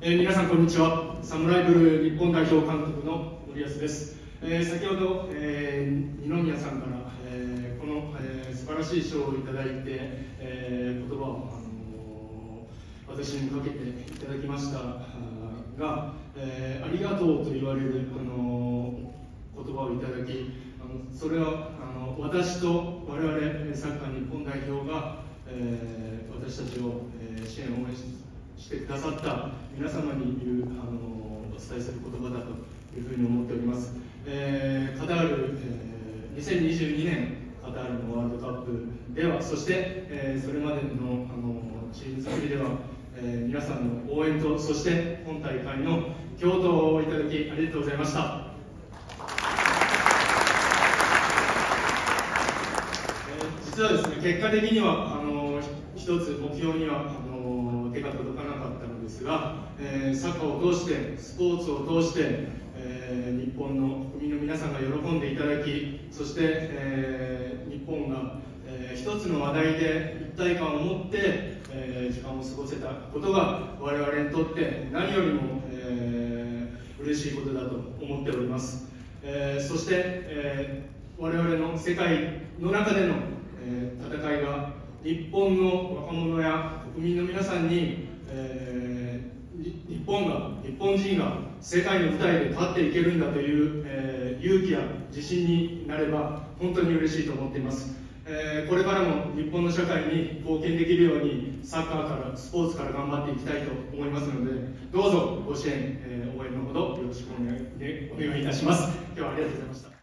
えー皆さんこんにちは。サムライブルー日本代表監督の森保です、えー先ほど、えー二宮さんから、えーこの、えー素晴らしい賞をいただいて、えー言葉を、あのー私にかけていただきましたが、えーありがとうと言われる、あのー言葉をいただきあのそれはあの私と我々サッカー日本代表が、えー私たちを、えー支援応援ししてくださった皆様に言うあのお伝えする言葉だというふうに思っております、えーカタール、えー2022年カタールのワールドカップではそして、えーそれまでのあのチーム作りでは、えー皆さんの応援とそして本大会の共闘をいただきありがとうございました。えー実はですね結果的にはあの一つ目標にはあの手が届かなかったのですが、えーサッカーを通してスポーツを通して、えー日本の国民の皆さんが喜んでいただきそして、えー日本が、えー一つの話題で一体感を持って、えー時間を過ごせたことが我々にとって何よりも、えー嬉しいことだと思っております、えーそして、えー我々の世界の中での、えー戦いが日本の若者や国民の皆さんに、えー日本が日本人が世界の舞台で立っていけるんだという、えー勇気や自信になれば本当に嬉しいと思っています、えーこれからも日本の社会に貢献できるようにサッカーからスポーツから頑張っていきたいと思いますのでどうぞご支援、えー応援のほどよろしくお願いお願いいたします。今日はありがとうございました。